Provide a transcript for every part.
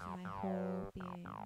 love my whole being.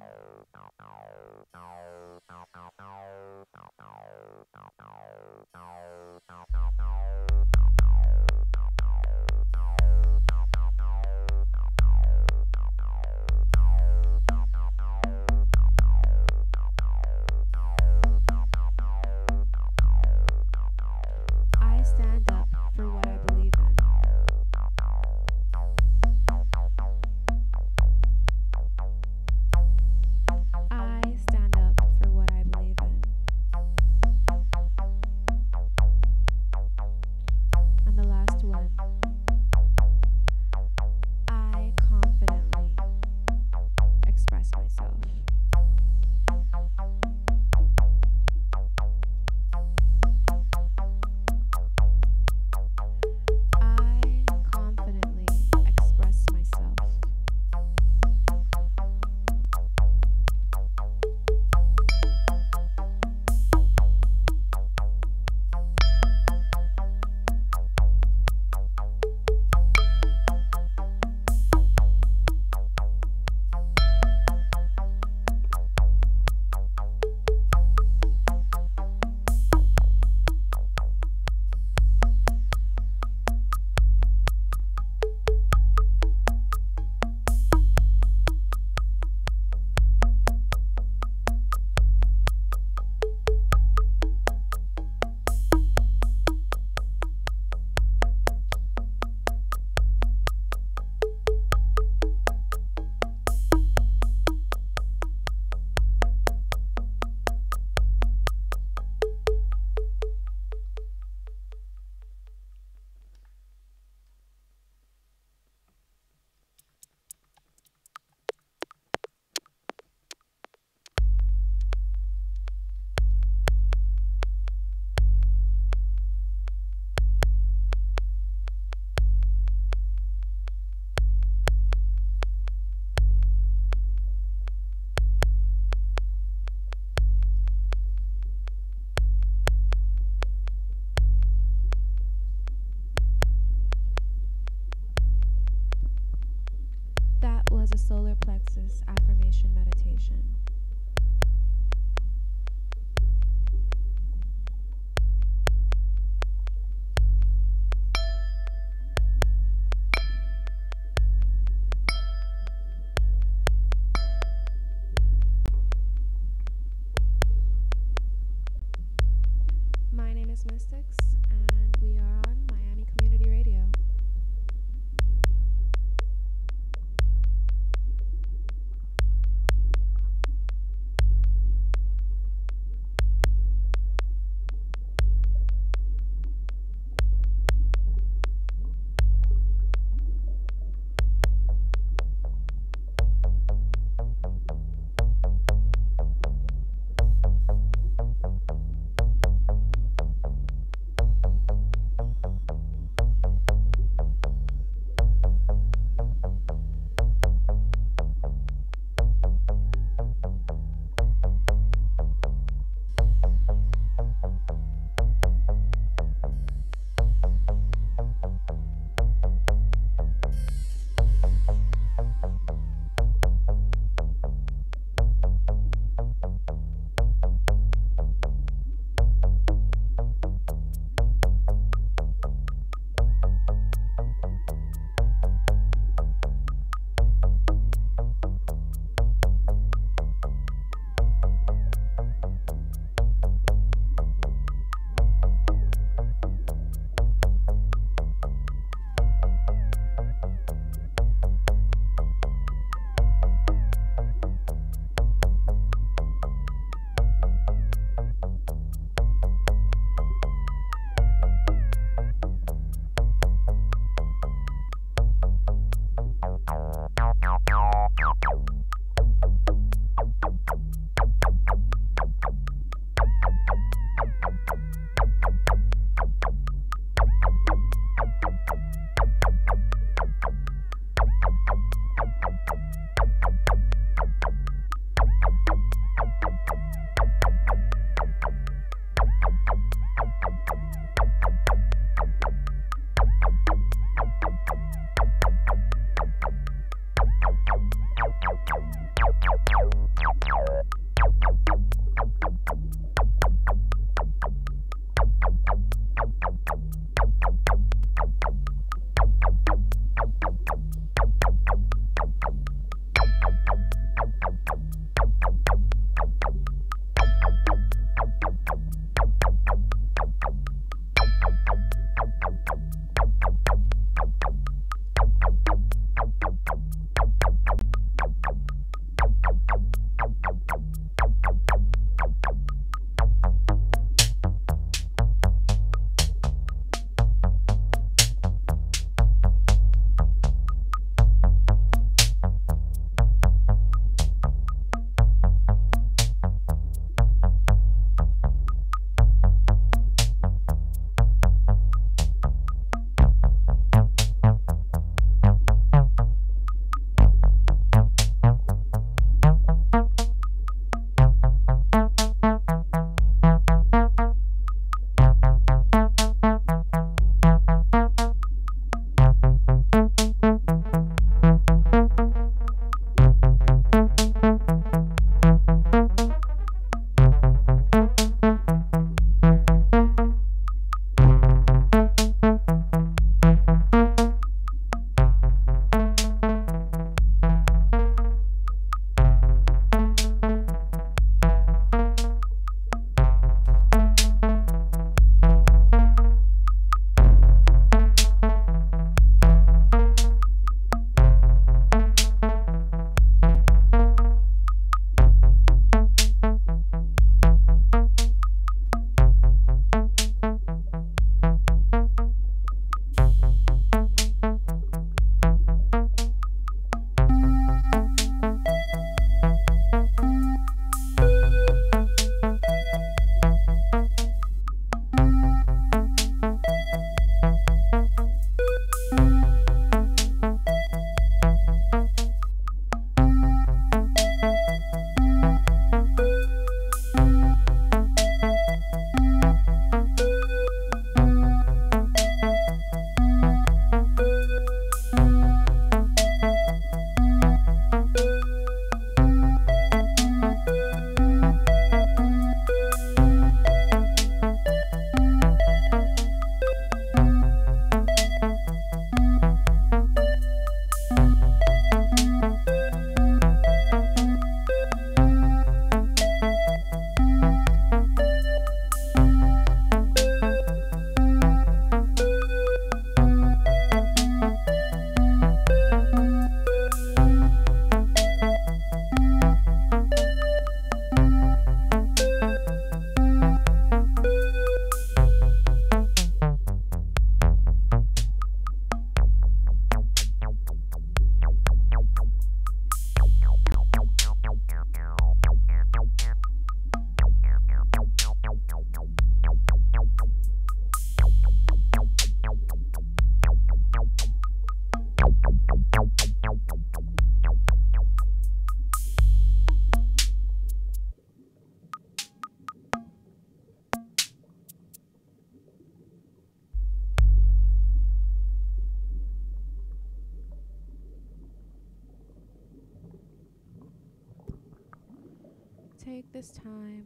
Take this time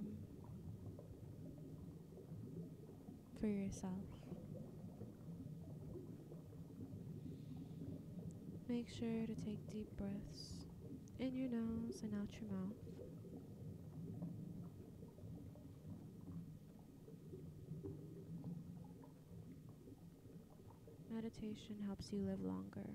for yourself. Make sure to take deep breaths in your nose and out your mouth. Meditation helps you live longer.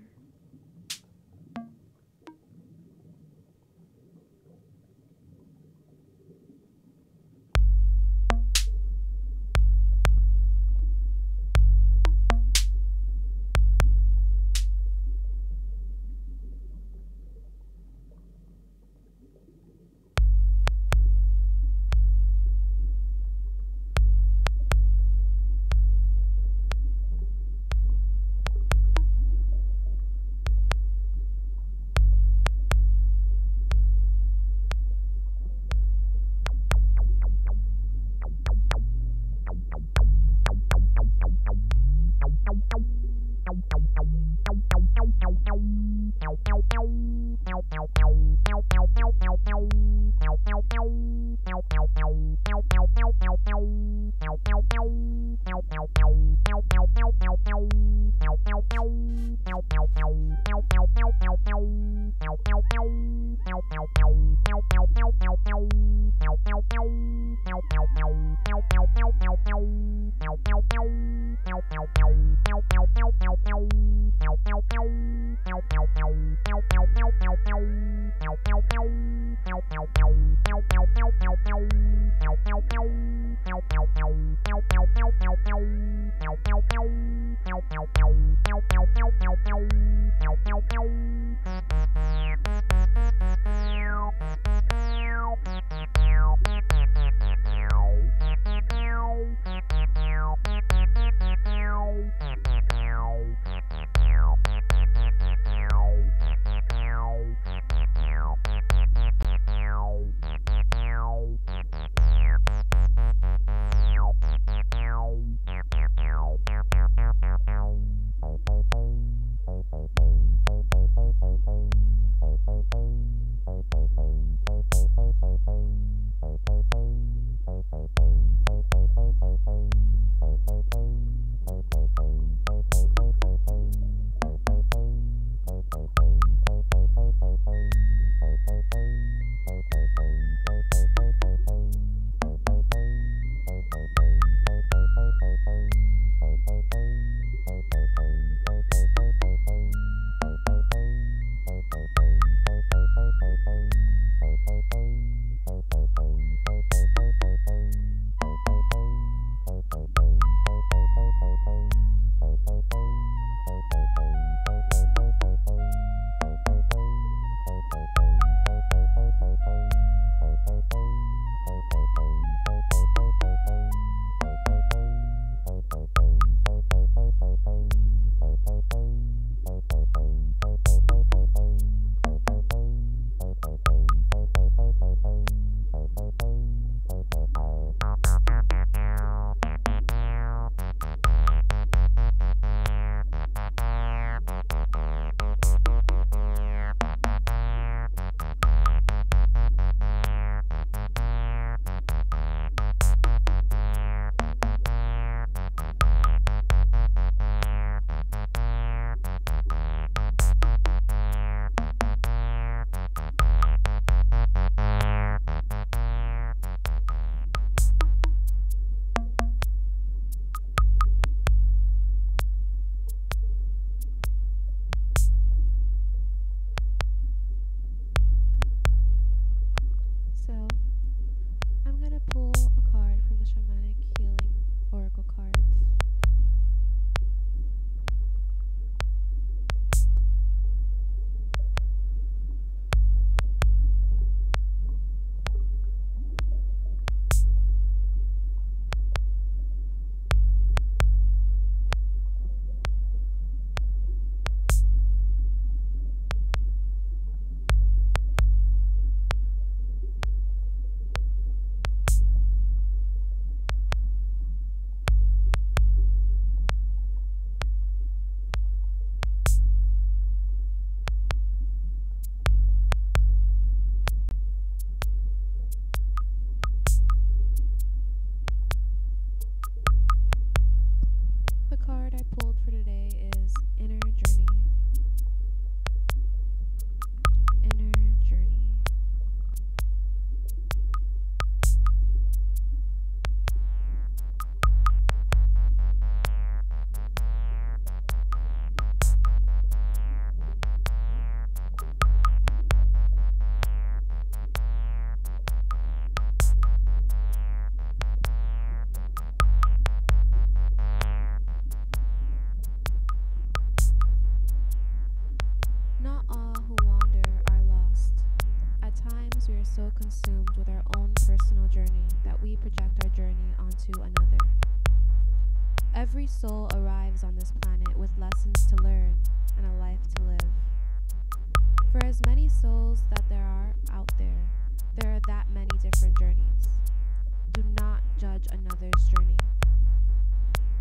another's journey.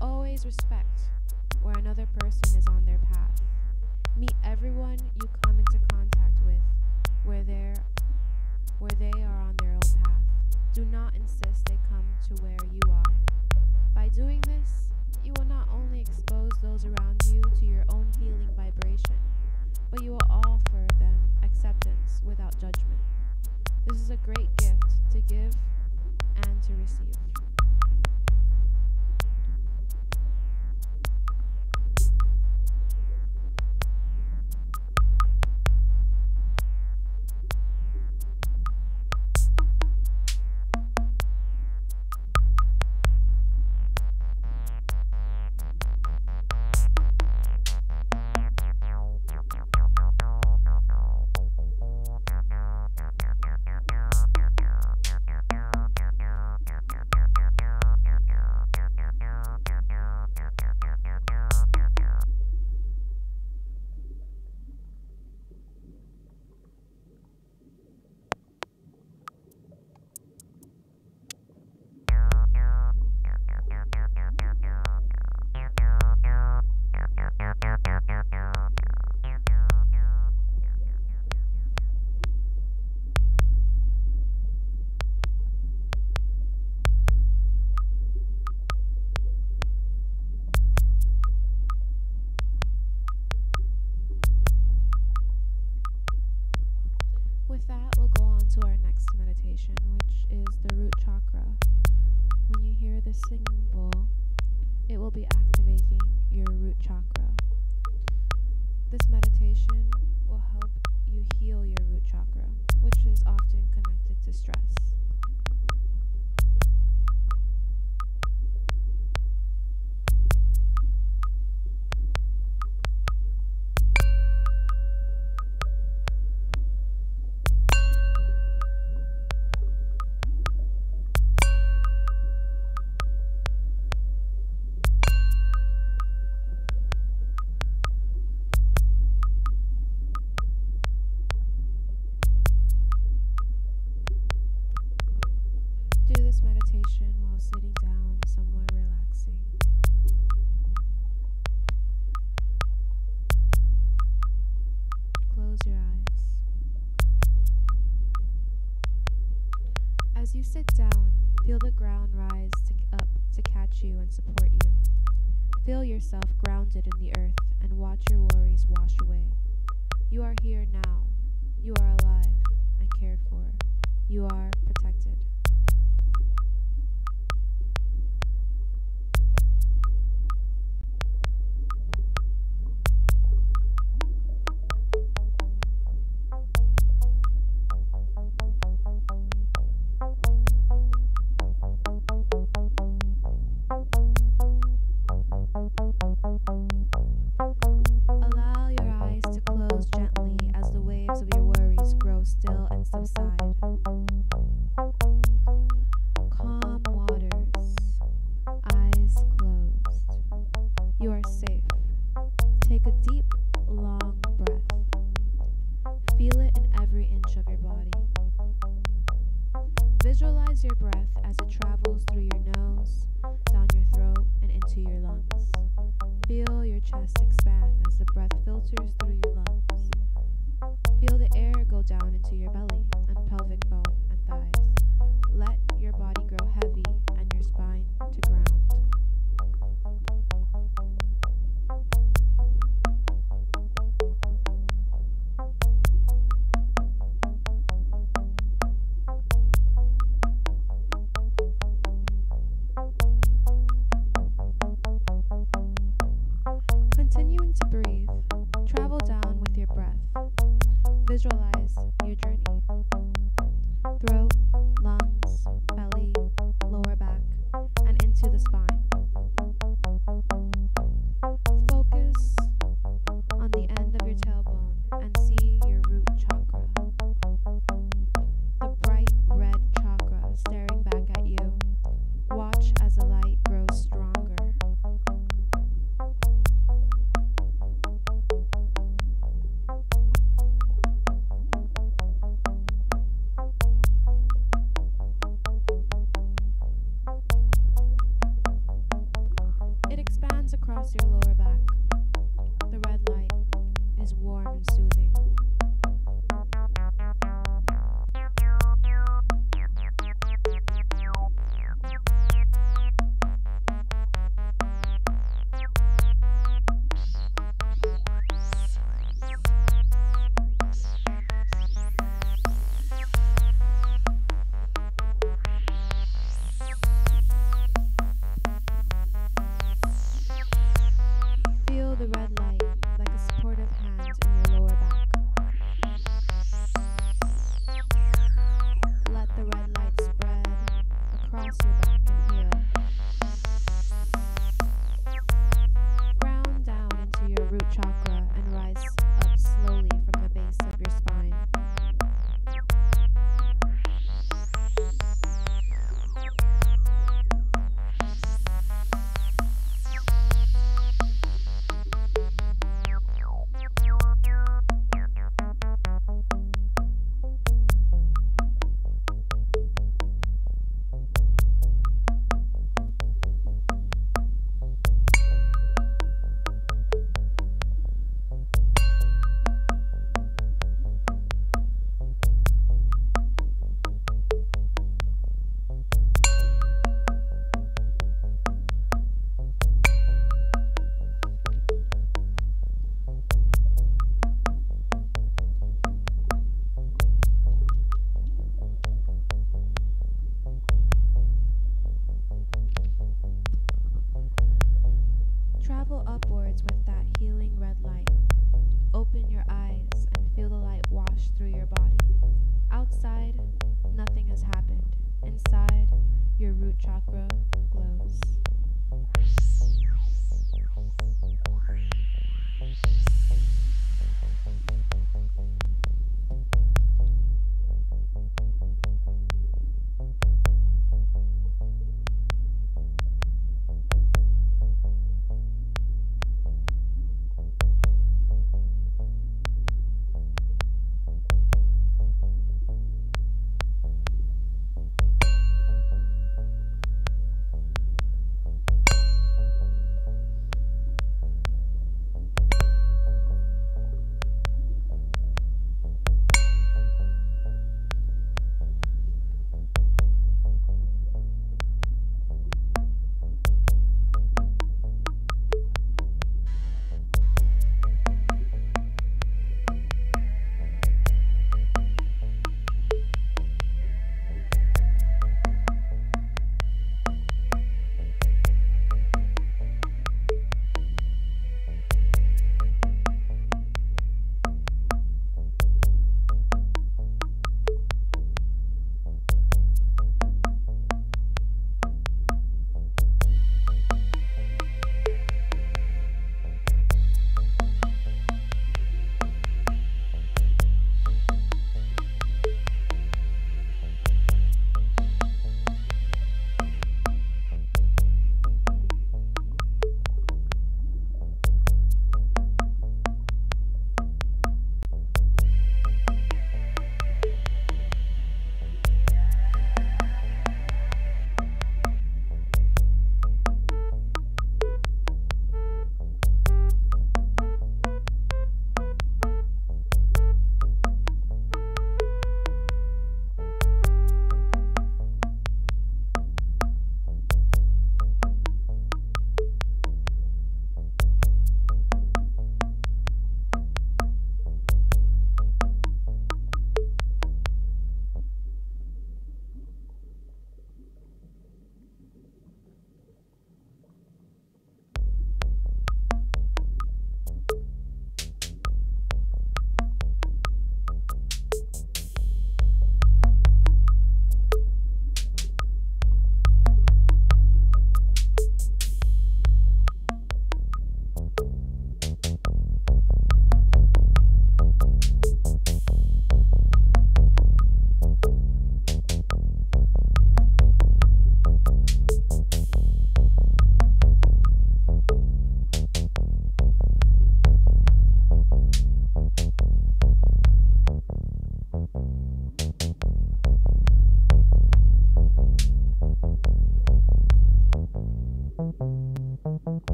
Always respect where another person is on their path. Meet everyone you come into contact with where they're where they are on their own path. Do not insist they come to where you are. By doing this, you will not only expose those around you to your own healing vibration, but you will offer them acceptance without judgment. This is a great gift to give and to receive.